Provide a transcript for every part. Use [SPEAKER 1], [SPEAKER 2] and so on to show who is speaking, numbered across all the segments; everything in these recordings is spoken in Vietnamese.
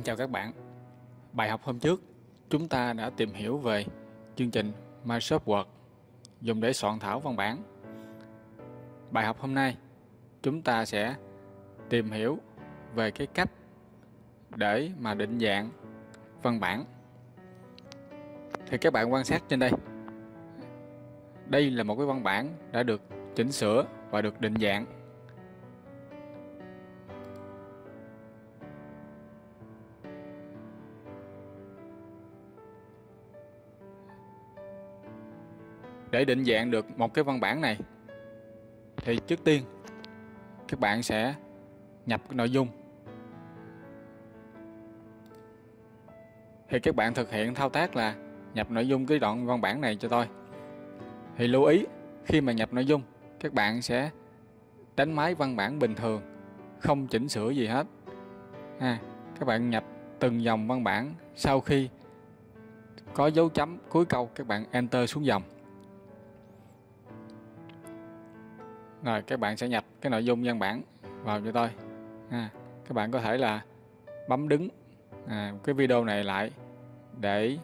[SPEAKER 1] Xin chào các bạn. Bài học hôm trước, chúng ta đã tìm hiểu về chương trình Microsoft Word dùng để soạn thảo văn bản. Bài học hôm nay, chúng ta sẽ tìm hiểu về cái cách để mà định dạng văn bản. Thì các bạn quan sát trên đây. Đây là một cái văn bản đã được chỉnh sửa và được định dạng để định dạng được một cái văn bản này, thì trước tiên các bạn sẽ nhập cái nội dung. Thì các bạn thực hiện thao tác là nhập nội dung cái đoạn văn bản này cho tôi. Thì lưu ý, khi mà nhập nội dung, các bạn sẽ đánh máy văn bản bình thường, không chỉnh sửa gì hết. Ha, các bạn nhập từng dòng văn bản, sau khi có dấu chấm cuối câu, các bạn enter xuống dòng. Rồi các bạn sẽ nhập cái nội dung văn bản vào cho tôi. À, các bạn có thể là bấm đứng à, cái video này lại để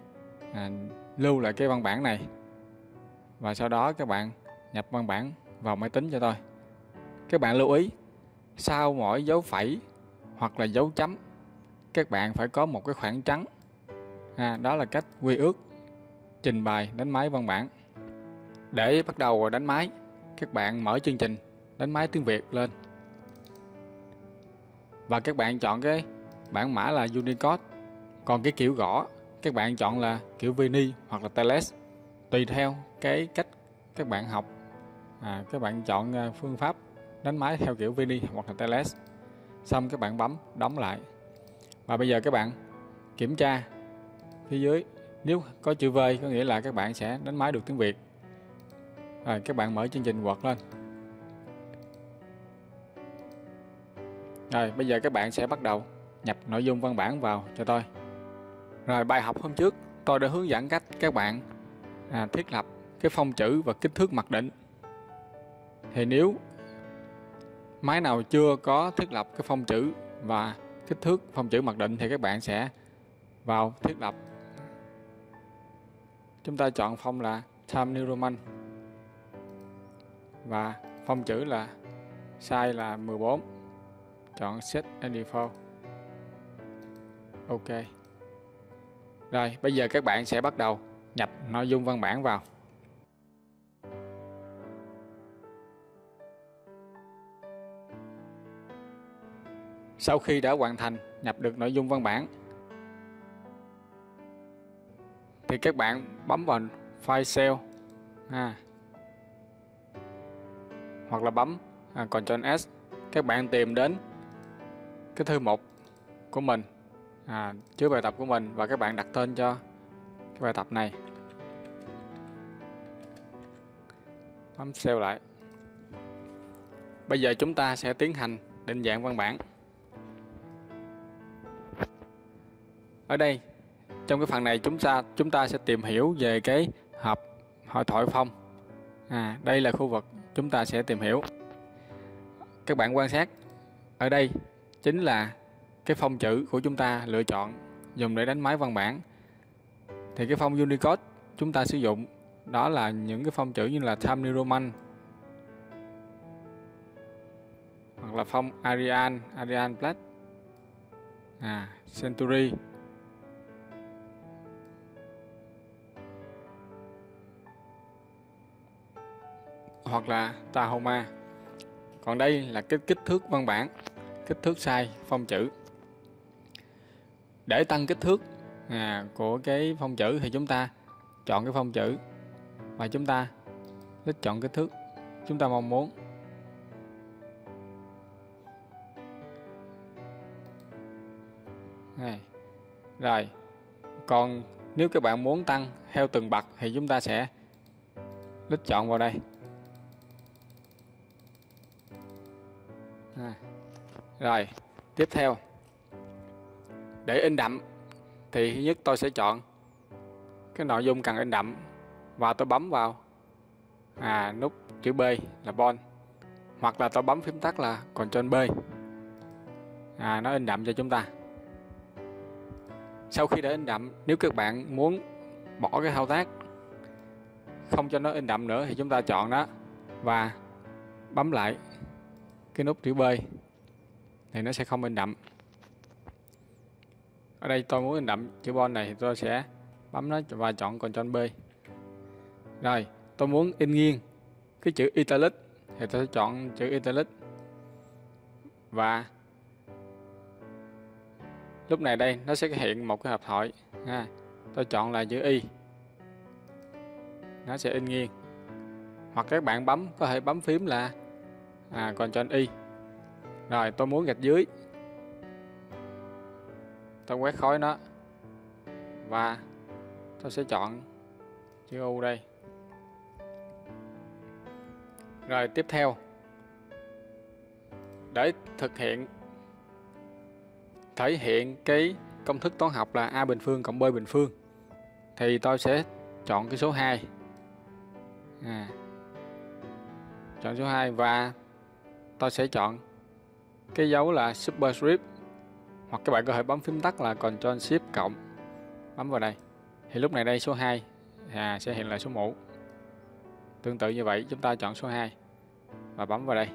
[SPEAKER 1] à, lưu lại cái văn bản này. Và sau đó các bạn nhập văn bản vào máy tính cho tôi. Các bạn lưu ý sau mỗi dấu phẩy hoặc là dấu chấm các bạn phải có một cái khoảng trắng. À, đó là cách quy ước trình bày đánh máy văn bản. Để bắt đầu đánh máy các bạn mở chương trình đánh máy tiếng Việt lên. Và các bạn chọn cái bản mã là Unicode. Còn cái kiểu gõ các bạn chọn là kiểu Vini hoặc là Teles tùy theo cái cách các bạn học. À, các bạn chọn à, phương pháp đánh máy theo kiểu Vini hoặc là Teles xong các bạn bấm đóng lại. Và bây giờ các bạn kiểm tra phía dưới. Nếu có chữ V có nghĩa là các bạn sẽ đánh máy được tiếng Việt rồi các bạn mở chương trình Word lên. Rồi bây giờ các bạn sẽ bắt đầu nhập nội dung văn bản vào cho tôi. Rồi bài học hôm trước tôi đã hướng dẫn cách các bạn à, thiết lập cái phông chữ và kích thước mặc định. Thì nếu máy nào chưa có thiết lập cái phông chữ và kích thước phông chữ mặc định thì các bạn sẽ vào thiết lập. Chúng ta chọn phông là Time New Roman và phông chữ là size là 14 chọn set and default. Ok. Rồi, bây giờ các bạn sẽ bắt đầu nhập nội dung văn bản vào. Sau khi đã hoàn thành nhập được nội dung văn bản, thì các bạn bấm vào file cell ha à, hoặc là bấm à, Ctrl S các bạn tìm đến cái thư mục của mình à, chứa bài tập của mình và các bạn đặt tên cho cái bài tập này. Bấm save lại. Bây giờ chúng ta sẽ tiến hành định dạng văn bản. Ở đây trong cái phần này chúng ta chúng ta sẽ tìm hiểu về cái hộp hội thoại phong à đây là khu vực chúng ta sẽ tìm hiểu. Các bạn quan sát ở đây chính là cái phông chữ của chúng ta lựa chọn dùng để đánh máy văn bản. Thì cái phông Unicode chúng ta sử dụng đó là những cái phông chữ như là Times New Roman hoặc là phông Arial, Arial Black. À, Century. Hoặc là Tahoma. Còn đây là cái kích thước văn bản kích thước size phông chữ. Để tăng kích thước à, của cái phông chữ thì chúng ta chọn cái phông chữ và chúng ta click chọn kích thước. Chúng ta mong muốn này rồi. Còn nếu các bạn muốn tăng theo từng bậc thì chúng ta sẽ click chọn vào đây. À. rồi, tiếp theo. Để in đậm thì thứ nhất tôi sẽ chọn cái nội dung cần in đậm và tôi bấm vào. À nút chữ B là bon hoặc là tôi bấm phím tắt là Ctrl B. À nó in đậm cho chúng ta. Sau khi đã in đậm, nếu các bạn muốn bỏ cái thao tác không cho nó in đậm nữa thì chúng ta chọn đó và bấm lại cái nút chữ B thì nó sẽ không in đậm. Ở đây tôi muốn in đậm chữ bon này thì tôi sẽ bấm nó và chọn Ctrl B. Rồi, tôi muốn in nghiêng cái chữ italic thì tôi sẽ chọn chữ italic. Và lúc này đây nó sẽ hiện một cái hộp thoại, ha. Tôi chọn là chữ y. Nó sẽ in nghiêng. Hoặc các bạn bấm, có thể bấm phím là à, còn cho anh y. Rồi tôi muốn gạch dưới. Tôi quét khối nó. Và tôi sẽ chọn chữ U đây. Rồi tiếp theo. Để thực hiện thể hiện cái công thức toán học là A bình phương cộng B bình phương thì tôi sẽ chọn cái số 2 à, chọn số 2 và tôi sẽ chọn cái dấu là superscript hoặc các bạn có thể bấm phím tắt là Ctrl Shift cộng bấm vào đây. Thì lúc này đây số 2 à, sẽ hiện lại số mũ tương tự như vậy chúng ta chọn số 2 và bấm vào đây.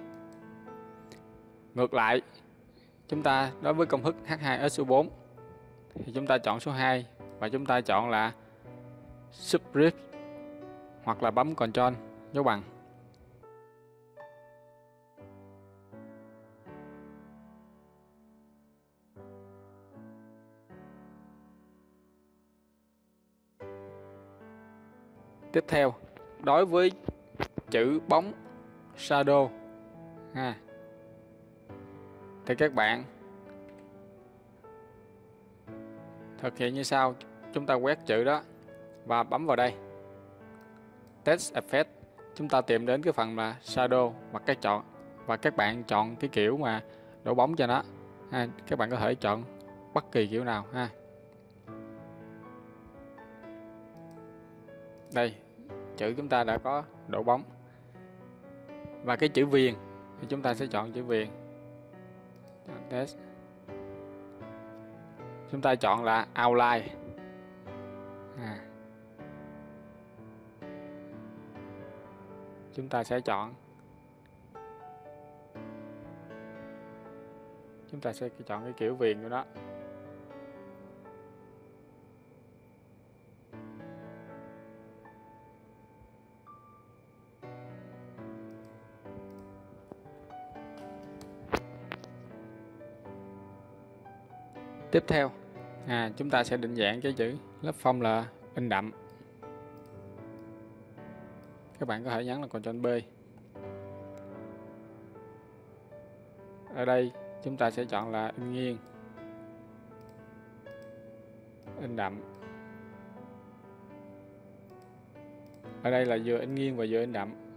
[SPEAKER 1] Ngược lại chúng ta đối với công thức H2SU4 thì chúng ta chọn số 2 và chúng ta chọn là subscript hoặc là bấm Ctrl dấu bằng. Tiếp theo, đối với chữ bóng, shadow, ha. Thì các bạn thực hiện như sau, chúng ta quét chữ đó và bấm vào đây. Text effect, chúng ta tìm đến cái phần là shadow và các chọn, và các bạn chọn cái kiểu mà đổ bóng cho nó. Ha. các bạn có thể chọn bất kỳ kiểu nào, ha. Đây, chữ chúng ta đã có độ bóng. Và cái chữ viền, thì chúng ta sẽ chọn chữ viền. Test. Chúng ta chọn là outline. À. chúng ta sẽ chọn. Chúng ta sẽ chọn cái kiểu viền của nó. Tiếp theo. À, chúng ta sẽ định dạng cái chữ. Lớp phong là in đậm. Các bạn có thể nhấn là Ctrl B. Ở đây chúng ta sẽ chọn là in nghiêng. In đậm. Ở đây là vừa in nghiêng và vừa in đậm.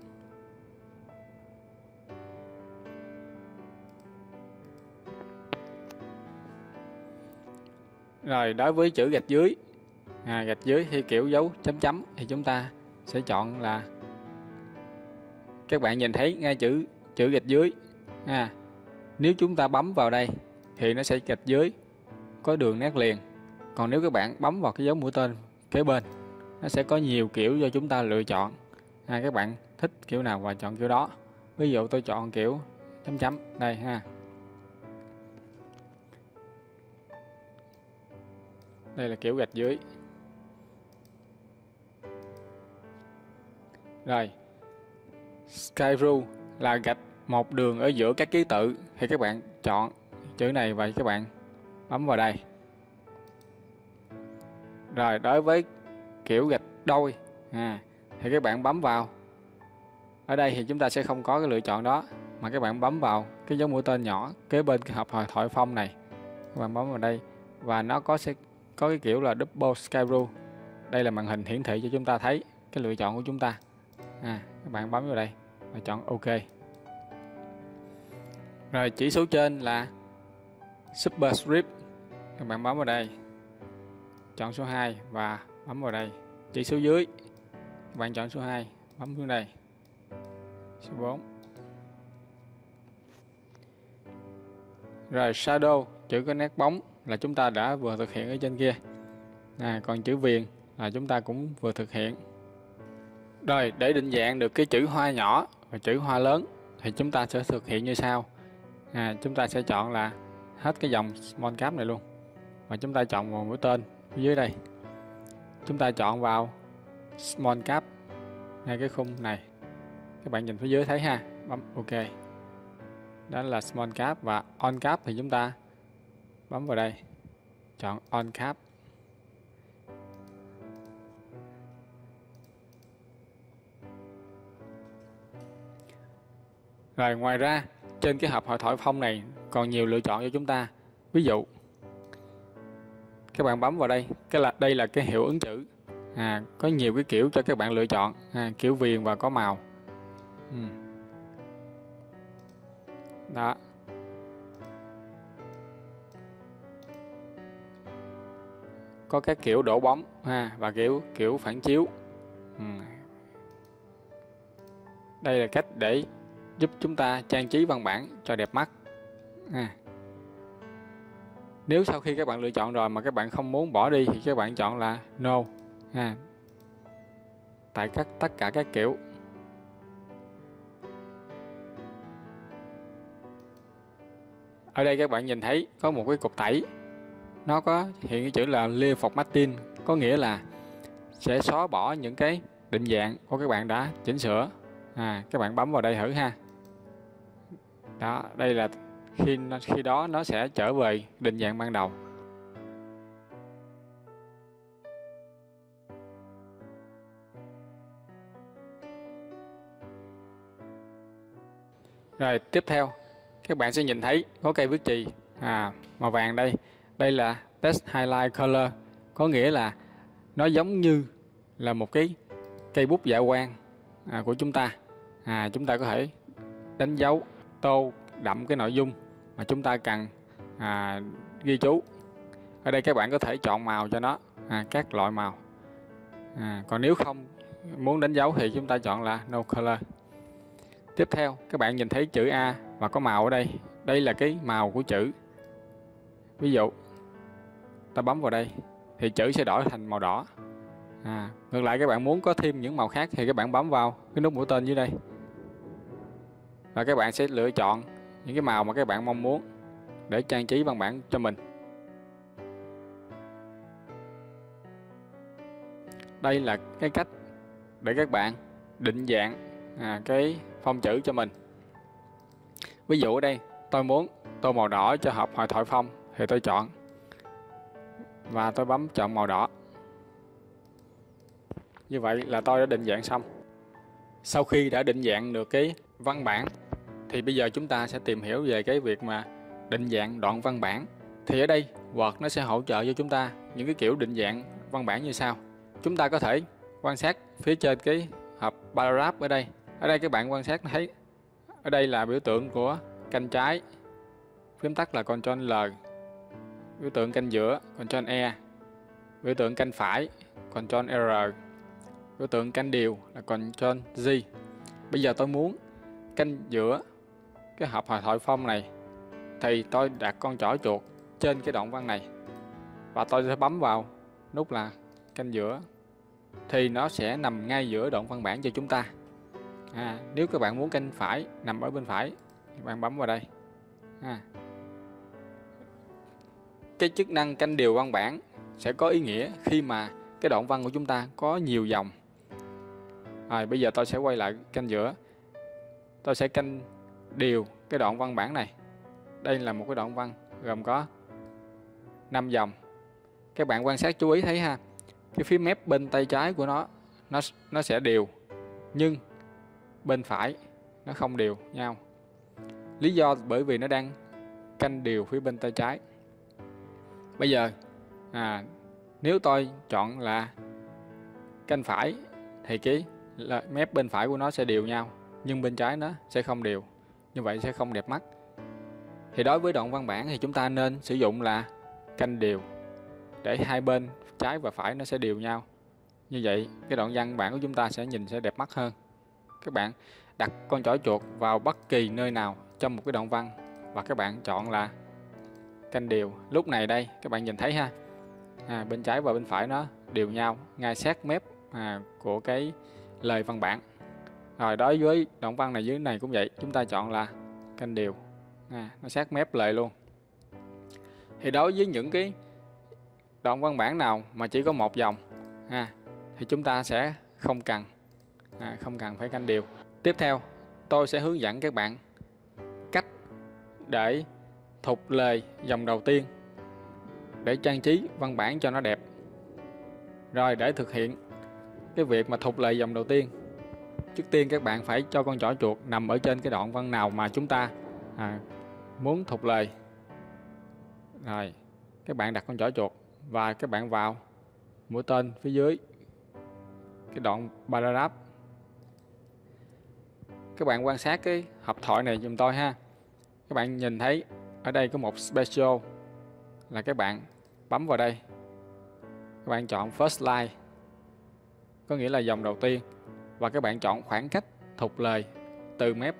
[SPEAKER 1] Rồi đối với chữ gạch dưới. À, gạch dưới thì kiểu dấu chấm chấm thì chúng ta sẽ chọn là các bạn nhìn thấy ngay chữ chữ gạch dưới. À, nếu chúng ta bấm vào đây thì nó sẽ gạch dưới có đường nét liền. Còn nếu các bạn bấm vào cái dấu mũi tên kế bên nó sẽ có nhiều kiểu cho chúng ta lựa chọn. À, các bạn thích kiểu nào và chọn kiểu đó. Ví dụ tôi chọn kiểu chấm chấm đây ha. Đây là kiểu gạch dưới. Rồi. Sky rule là gạch một đường ở giữa các ký tự. Thì các bạn chọn chữ này và các bạn bấm vào đây. Rồi đối với kiểu gạch đôi à, thì các bạn bấm vào. Ở đây thì chúng ta sẽ không có cái lựa chọn đó mà các bạn bấm vào cái dấu mũi tên nhỏ kế bên cái hộp thoại phong này. Các bạn bấm vào đây và nó có sẽ có cái kiểu là double sky blue đây là màn hình hiển thị cho chúng ta thấy cái lựa chọn của chúng ta. À, các bạn bấm vào đây và chọn ok. Rồi chỉ số trên là super script. Các bạn bấm vào đây chọn số 2 và bấm vào đây. Chỉ số dưới các bạn chọn số 2 bấm xuống đây. Số 4 rồi shadow chữ có nét bóng là chúng ta đã vừa thực hiện ở trên kia. À, còn chữ viền là chúng ta cũng vừa thực hiện. Rồi để định dạng được cái chữ hoa nhỏ và chữ hoa lớn thì chúng ta sẽ thực hiện như sau. À, chúng ta sẽ chọn là hết cái dòng small cap này luôn. Và chúng ta chọn vào mũi tên phía dưới đây. Chúng ta chọn vào small cap ngay cái khung này. Các bạn nhìn phía dưới thấy ha? Bấm ok. Đó là small cap và on cap thì chúng ta bấm vào đây. Chọn on cap. Rồi ngoài ra trên cái hộp hội thoại phong này còn nhiều lựa chọn cho chúng ta. Ví dụ các bạn bấm vào đây. Cái là đây là cái hiệu ứng chữ. À, có nhiều cái kiểu cho các bạn lựa chọn. À, kiểu viền và có màu. Ừ. có các kiểu đổ bóng, ha, và kiểu kiểu phản chiếu ừ. đây là cách để giúp chúng ta trang trí văn bản cho đẹp mắt, ha. nếu sau khi các bạn lựa chọn rồi mà các bạn không muốn bỏ đi thì các bạn chọn là no, ha tại các, tất cả các kiểu ở đây các bạn nhìn thấy có một cái cục tẩy nó có hiện cái chữ là Leo Martin có nghĩa là sẽ xóa bỏ những cái định dạng của các bạn đã chỉnh sửa. À các bạn bấm vào đây thử ha. Đó đây là khi khi đó nó sẽ trở về định dạng ban đầu. Rồi tiếp theo các bạn sẽ nhìn thấy có cây viết chì. À, màu vàng đây. Đây là Test Highlight Color có nghĩa là nó giống như là một cái cây bút dạ quang à, của chúng ta. À, chúng ta có thể đánh dấu tô đậm cái nội dung mà chúng ta cần à, ghi chú. Ở đây các bạn có thể chọn màu cho nó à, các loại màu. À, còn nếu không muốn đánh dấu thì chúng ta chọn là no color. Tiếp theo các bạn nhìn thấy chữ A và có màu ở đây. Đây là cái màu của chữ. Ví dụ ta bấm vào đây thì chữ sẽ đổi thành màu đỏ. À, ngược lại các bạn muốn có thêm những màu khác thì các bạn bấm vào cái nút mũi tên dưới đây. Và các bạn sẽ lựa chọn những cái màu mà các bạn mong muốn để trang trí văn bản cho mình. Đây là cái cách để các bạn định dạng à, cái phong chữ cho mình ví dụ ở đây tôi muốn tô màu đỏ cho hộp hội thoại phong thì tôi chọn và tôi bấm chọn màu đỏ. Như vậy là tôi đã định dạng xong. Sau khi đã định dạng được cái văn bản, thì bây giờ chúng ta sẽ tìm hiểu về cái việc mà định dạng đoạn văn bản. Thì ở đây, Word nó sẽ hỗ trợ cho chúng ta những cái kiểu định dạng văn bản như sau. Chúng ta có thể quan sát phía trên cái hộp paragraph ở đây. Ở đây các bạn quan sát thấy, ở đây là biểu tượng của canh trái, phím tắt là Ctrl L biểu tượng canh giữa Ctrl E biểu tượng canh phải Ctrl R biểu tượng canh điều là Ctrl z. bây giờ tôi muốn canh giữa cái hộp hòa thoại phong này thì tôi đặt con chỏ chuột trên cái đoạn văn này và tôi sẽ bấm vào nút là canh giữa thì nó sẽ nằm ngay giữa đoạn văn bản cho chúng ta à, nếu các bạn muốn kênh phải nằm ở bên phải thì bạn bấm vào đây à cái chức năng canh điều văn bản sẽ có ý nghĩa khi mà cái đoạn văn của chúng ta có nhiều dòng. Rồi, bây giờ tôi sẽ quay lại canh giữa. Tôi sẽ canh điều cái đoạn văn bản này. Đây là một cái đoạn văn gồm có 5 dòng. Các bạn quan sát chú ý thấy ha, cái phía mép bên tay trái của nó nó nó sẽ đều, nhưng bên phải nó không đều nhau. Lý do bởi vì nó đang canh đều phía bên tay trái bây giờ à, nếu tôi chọn là canh phải thì cái mép bên phải của nó sẽ đều nhau nhưng bên trái nó sẽ không đều. Như vậy sẽ không đẹp mắt. Thì đối với đoạn văn bản thì chúng ta nên sử dụng là canh đều để hai bên trái và phải nó sẽ đều nhau. Như vậy cái đoạn văn bản của chúng ta sẽ nhìn sẽ đẹp mắt hơn. Các bạn đặt con chổi chuột vào bất kỳ nơi nào trong một cái đoạn văn và các bạn chọn là canh đều. Lúc này đây các bạn nhìn thấy ha? À, bên trái và bên phải nó đều nhau. Ngay sát mép à, của cái lời văn bản. Rồi đối với đoạn văn này dưới này cũng vậy. Chúng ta chọn là canh đều. À, nó sát mép lời luôn. Thì đối với những cái đoạn văn bản nào mà chỉ có một dòng à, thì chúng ta sẽ không cần à, không cần phải canh đều. Tiếp theo tôi sẽ hướng dẫn các bạn cách để thục lời dòng đầu tiên. Để trang trí văn bản cho nó đẹp. Rồi để thực hiện cái việc mà thục lời dòng đầu tiên. Trước tiên các bạn phải cho con chỏ chuột nằm ở trên cái đoạn văn nào mà chúng ta à, muốn thục lời. Rồi các bạn đặt con chỏ chuột và các bạn vào mũi tên phía dưới cái đoạn paragraph. Các bạn quan sát cái hộp thoại này giùm tôi ha. Các bạn nhìn thấy ở đây có một special là các bạn bấm vào đây. Các bạn chọn first line có nghĩa là dòng đầu tiên. Và các bạn chọn khoảng cách thục lời từ mép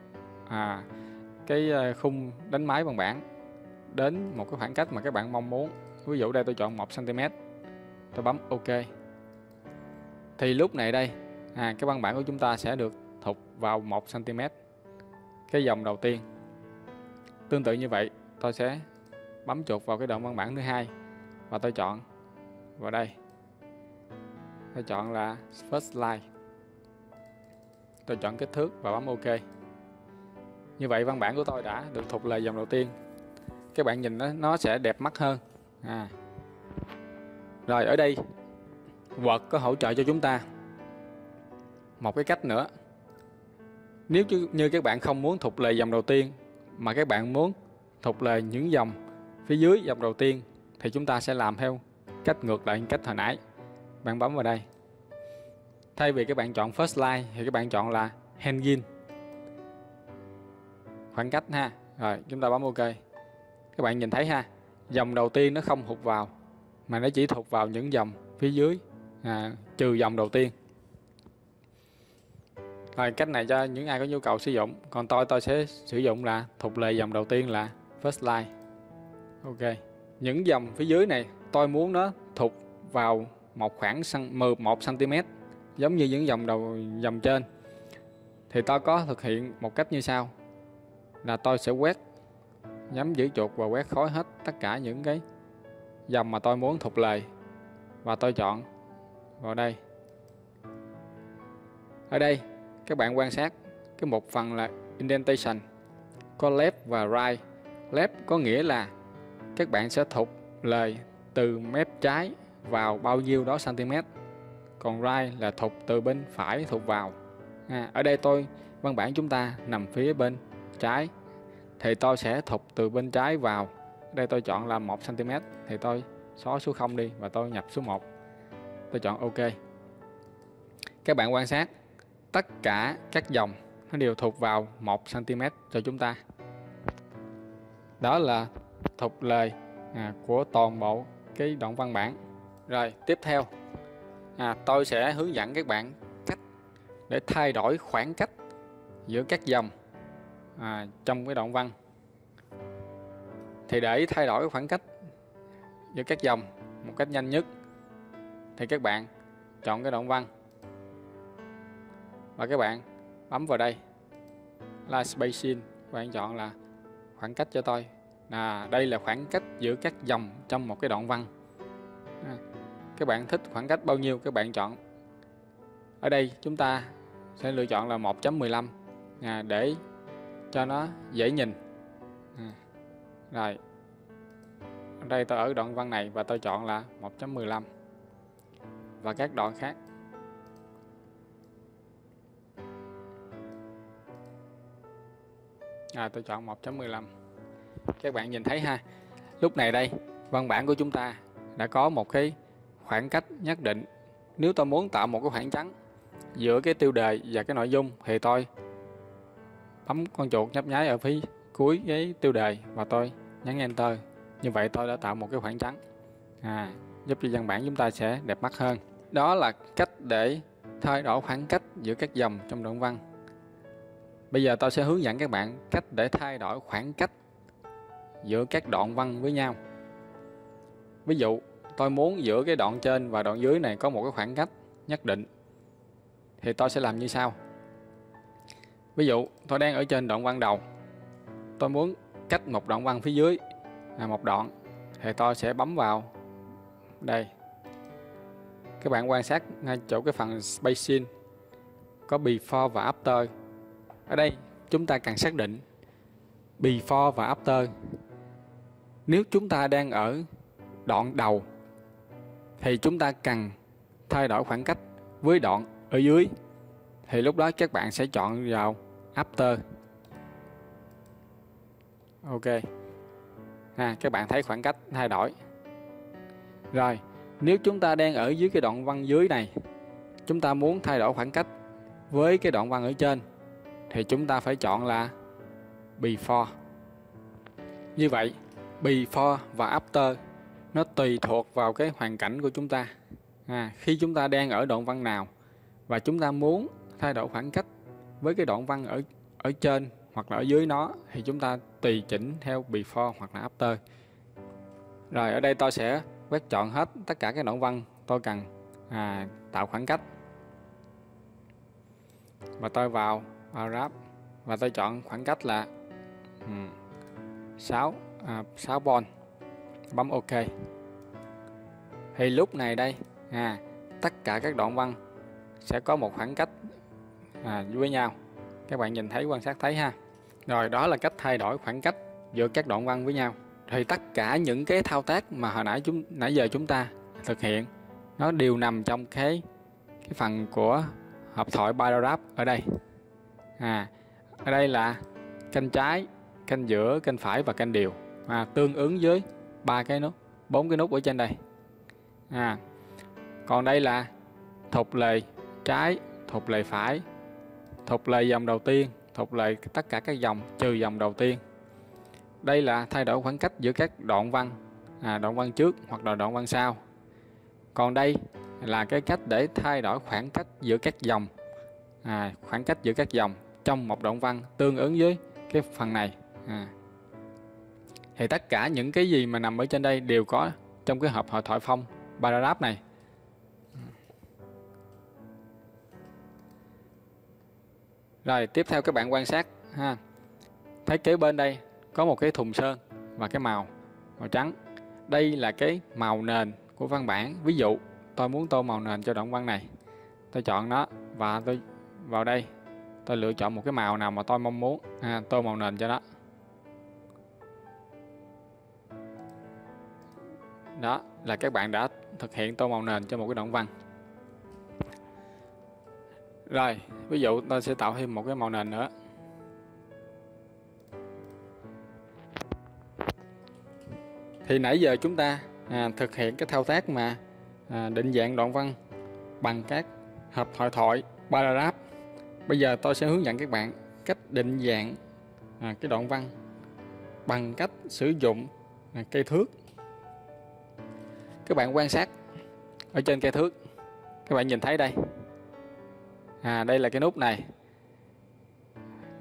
[SPEAKER 1] à, cái ờ, khung đánh máy bằng bảng đến một cái khoảng cách mà các bạn mong muốn. Ví dụ đây tôi chọn 1 cm tôi bấm ok. Thì lúc này đây à, cái văn bản của chúng ta sẽ được thục vào 1 cm cái dòng đầu tiên. Tương tự như vậy tôi sẽ bấm chuột vào cái đoạn văn bản thứ hai và tôi chọn vào đây. Tôi chọn là first line. Tôi chọn kích thước và bấm ok. Như vậy văn bản của tôi đã được thuộc lời dòng đầu tiên. Các bạn nhìn nó nó sẽ đẹp mắt hơn. À. rồi ở đây Word có hỗ trợ cho chúng ta. Một cái cách nữa. Nếu như, các bạn không muốn thuộc lời dòng đầu tiên mà các bạn muốn thụt lời những dòng phía dưới dòng đầu tiên thì chúng ta sẽ làm theo cách ngược lại cách hồi nãy. Bạn bấm vào đây. Thay vì các bạn chọn first line thì các bạn chọn là hanging khoảng cách ha. Rồi chúng ta bấm ok. Các bạn nhìn thấy ha dòng đầu tiên nó không hụt vào mà nó chỉ thụt vào những dòng phía dưới à, trừ dòng đầu tiên. Rồi cách này cho những ai có nhu cầu sử dụng. Còn tôi tôi sẽ sử dụng là thuộc lệ dòng đầu tiên là first line. Ok, những dòng phía dưới này, tôi muốn nó thụt vào một khoảng 11 cm giống như những dòng đầu, dòng trên. Thì tôi có thực hiện một cách như sau, là tôi sẽ quét, nhắm giữ chuột và quét khối hết tất cả những cái dòng mà tôi muốn thụt lề và tôi chọn vào đây. Ở đây, các bạn quan sát, cái một phần là indentation, có left và right left có nghĩa là các bạn sẽ thụt lời từ mép trái vào bao nhiêu đó cm còn right là thụt từ bên phải thụt vào. À, ở đây tôi văn bản chúng ta nằm phía bên trái. Thì tôi sẽ thụt từ bên trái vào. Đây tôi chọn là 1 cm thì tôi xóa số 0 đi và tôi nhập số 1 tôi chọn OK. Các bạn quan sát tất cả các dòng nó đều thuộc vào 1 cm cho chúng ta đó là thuật lời à, của toàn bộ cái đoạn văn bản. Rồi tiếp theo. À, tôi sẽ hướng dẫn các bạn cách để thay đổi khoảng cách giữa các dòng à, trong cái đoạn văn. Thì để thay đổi khoảng cách giữa các dòng một cách nhanh nhất thì các bạn chọn cái đoạn văn. Và các bạn bấm vào đây. Là spacing bạn chọn là khoảng cách cho tôi à, đây là khoảng cách giữa các dòng trong một cái đoạn văn. À, các bạn thích khoảng cách bao nhiêu các bạn chọn. Ở đây chúng ta sẽ lựa chọn là 1.15 à, để cho nó dễ nhìn. À, rồi. Ở đây tôi ở đoạn văn này và tôi chọn là 1.15 và các đoạn khác. À, tôi chọn 1.15 các bạn nhìn thấy ha? Lúc này đây văn bản của chúng ta đã có một cái khoảng cách nhất định. Nếu tôi muốn tạo một cái khoảng trắng giữa cái tiêu đề và cái nội dung thì tôi bấm con chuột nhấp nháy ở phía cuối cái tiêu đề và tôi nhấn enter. Như vậy tôi đã tạo một cái khoảng trắng. À, giúp cho văn bản chúng ta sẽ đẹp mắt hơn. Đó là cách để thay đổi khoảng cách giữa các dòng trong đoạn văn. Bây giờ tôi sẽ hướng dẫn các bạn cách để thay đổi khoảng cách giữa các đoạn văn với nhau. Ví dụ, tôi muốn giữa cái đoạn trên và đoạn dưới này có một cái khoảng cách nhất định, thì tôi sẽ làm như sau. Ví dụ, tôi đang ở trên đoạn văn đầu. Tôi muốn cách một đoạn văn phía dưới là một đoạn, thì tôi sẽ bấm vào đây. Các bạn quan sát ngay chỗ cái phần spacing có before và after. Ở đây, chúng ta cần xác định before và after nếu chúng ta đang ở đoạn đầu thì chúng ta cần thay đổi khoảng cách với đoạn ở dưới. Thì lúc đó các bạn sẽ chọn vào after. Ok. À, các bạn thấy khoảng cách thay đổi. Rồi nếu chúng ta đang ở dưới cái đoạn văn dưới này chúng ta muốn thay đổi khoảng cách với cái đoạn văn ở trên thì chúng ta phải chọn là before. Như vậy before và after. Nó tùy thuộc vào cái hoàn cảnh của chúng ta. À, khi chúng ta đang ở đoạn văn nào và chúng ta muốn thay đổi khoảng cách với cái đoạn văn ở ở trên hoặc là ở dưới nó thì chúng ta tùy chỉnh theo before hoặc là after. Rồi ở đây tôi sẽ quét chọn hết tất cả các đoạn văn tôi cần à, tạo khoảng cách. Và tôi vào paragraph và tôi chọn khoảng cách là um, 6 à, 6 bon. Bấm ok. Thì lúc này đây à, tất cả các đoạn văn sẽ có một khoảng cách à, với nhau. Các bạn nhìn thấy quan sát thấy ha? Rồi đó là cách thay đổi khoảng cách giữa các đoạn văn với nhau. Thì tất cả những cái thao tác mà hồi nãy chúng nãy giờ chúng ta thực hiện nó đều nằm trong cái cái phần của hộp thoại paragraph ở đây. À ở đây là kênh trái kênh giữa kênh phải và kênh đều à, tương ứng với ba cái nút bốn cái nút ở trên đây. À còn đây là thục lề trái thục lề phải thục lề dòng đầu tiên thục lề tất cả các dòng trừ dòng đầu tiên. Đây là thay đổi khoảng cách giữa các đoạn văn à, đoạn văn trước hoặc là đoạn văn sau. Còn đây là cái cách để thay đổi khoảng cách giữa các dòng à, khoảng cách giữa các dòng trong một đoạn văn tương ứng với cái phần này à thì tất cả những cái gì mà nằm ở trên đây đều có trong cái hộp hội thoại phong paragraph này. Rồi tiếp theo các bạn quan sát ha. Thấy kế bên đây có một cái thùng sơn và cái màu màu trắng. Đây là cái màu nền của văn bản. Ví dụ tôi muốn tô màu nền cho đoạn văn này. Tôi chọn nó và tôi vào đây tôi lựa chọn một cái màu nào mà tôi mong muốn ha, tô màu nền cho nó. Đó là các bạn đã thực hiện tô màu nền cho một cái đoạn văn. Rồi ví dụ tôi sẽ tạo thêm một cái màu nền nữa. Thì nãy giờ chúng ta à, thực hiện cái thao tác mà à, định dạng đoạn văn bằng các hợp thoại thoại paragraph. Bây giờ tôi sẽ hướng dẫn các bạn cách định dạng à, cái đoạn văn bằng cách sử dụng à, cây thước các bạn quan sát ở trên cây thước. Các bạn nhìn thấy đây. À đây là cái nút này.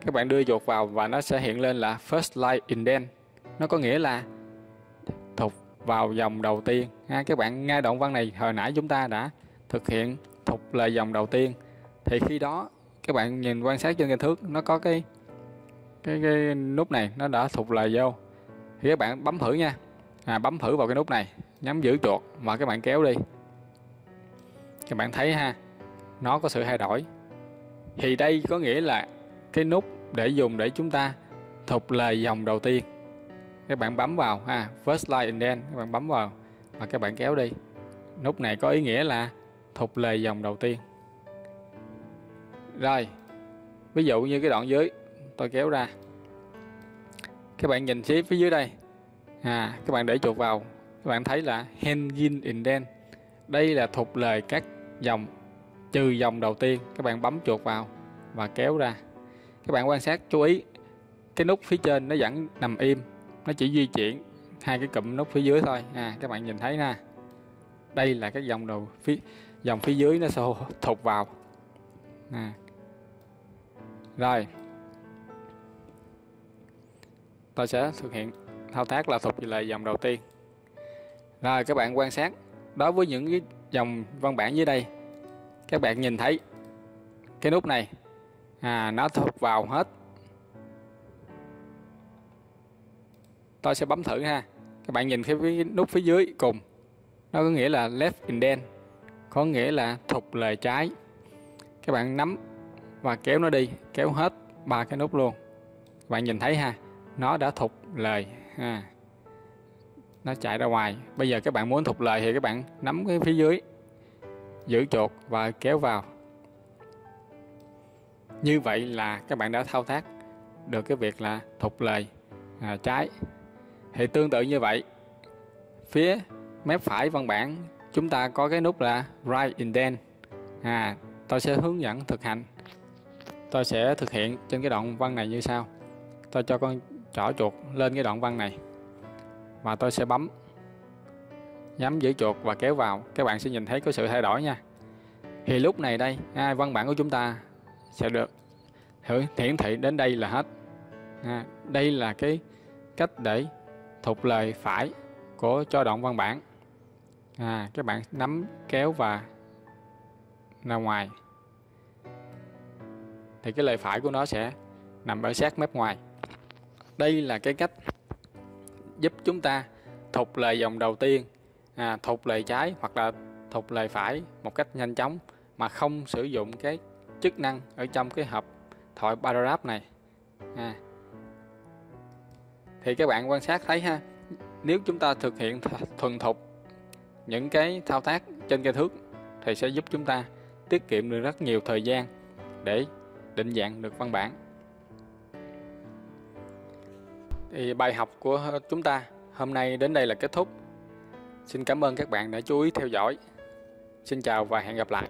[SPEAKER 1] Các bạn đưa chuột vào và nó sẽ hiện lên là first line indent. Nó có nghĩa là thục vào dòng đầu tiên. Ha các bạn ngay đoạn văn này hồi nãy chúng ta đã thực hiện thục là dòng đầu tiên. Thì khi đó các bạn nhìn quan sát trên cây thước nó có cái cái cái nút này nó đã thục lời vô. Thì các bạn bấm thử nha. À, bấm thử vào cái nút này nhắm giữ chuột. Và các bạn kéo đi. Các bạn thấy ha, nó có sự thay đổi. Thì đây có nghĩa là cái nút để dùng để chúng ta thục lời dòng đầu tiên. Các bạn bấm vào ha, first line indent các bạn bấm vào và các bạn kéo đi. Nút này có ý nghĩa là thục lời dòng đầu tiên. Rồi, ví dụ như cái đoạn dưới, tôi kéo ra. Các bạn nhìn xếp phía dưới đây. À các bạn để chuột vào các bạn thấy là hanging indent đây là thuộc lời các dòng, trừ dòng đầu tiên. Các bạn bấm chuột vào và kéo ra. Các bạn quan sát, chú ý, cái nút phía trên nó vẫn nằm im. Nó chỉ di chuyển hai cái cụm nút phía dưới thôi. À các bạn nhìn thấy nè. Đây là các dòng đầu phía, dòng phía dưới nó sẽ thụt vào. À. rồi. Tôi sẽ thực hiện thao tác là thục lại dòng đầu tiên rồi các bạn quan sát. Đối với những cái dòng văn bản dưới đây các bạn nhìn thấy cái nút này. À, nó thục vào hết. Tôi sẽ bấm thử ha. Các bạn nhìn cái nút phía dưới cùng. Nó có nghĩa là left indent có nghĩa là thụt lề trái. Các bạn nắm và kéo nó đi kéo hết ba cái nút luôn. Các bạn nhìn thấy ha nó đã thụt lời ha nó chạy ra ngoài. Bây giờ các bạn muốn thụt lời thì các bạn nắm cái phía dưới giữ chuột và kéo vào. Như vậy là các bạn đã thao tác được cái việc là thụt lời à, trái. Thì tương tự như vậy phía mép phải văn bản chúng ta có cái nút là right indent. À tôi sẽ hướng dẫn thực hành. Tôi sẽ thực hiện trên cái đoạn văn này như sau. Tôi cho con trỏ chuột lên cái đoạn văn này và tôi sẽ bấm. Nhắm giữ chuột và kéo vào. Các bạn sẽ nhìn thấy có sự thay đổi nha. Thì lúc này đây à, văn bản của chúng ta sẽ được hiển thị đến đây là hết. À, đây là cái cách để thuộc lời phải của cho đoạn văn bản. À, các bạn nắm kéo và ra ngoài. Thì cái lời phải của nó sẽ nằm ở sát mép ngoài. Đây là cái cách giúp chúng ta thục lời dòng đầu tiên à, thục lời trái hoặc là thục lời phải một cách nhanh chóng mà không sử dụng cái chức năng ở trong cái hộp thoại paragraph này à. thì các bạn quan sát thấy ha nếu chúng ta thực hiện thuần thục những cái thao tác trên cây thước thì sẽ giúp chúng ta tiết kiệm được rất nhiều thời gian để định dạng được văn bản thì bài học của chúng ta hôm nay đến đây là kết thúc. Xin cảm ơn các bạn đã chú ý theo dõi. Xin chào và hẹn gặp lại.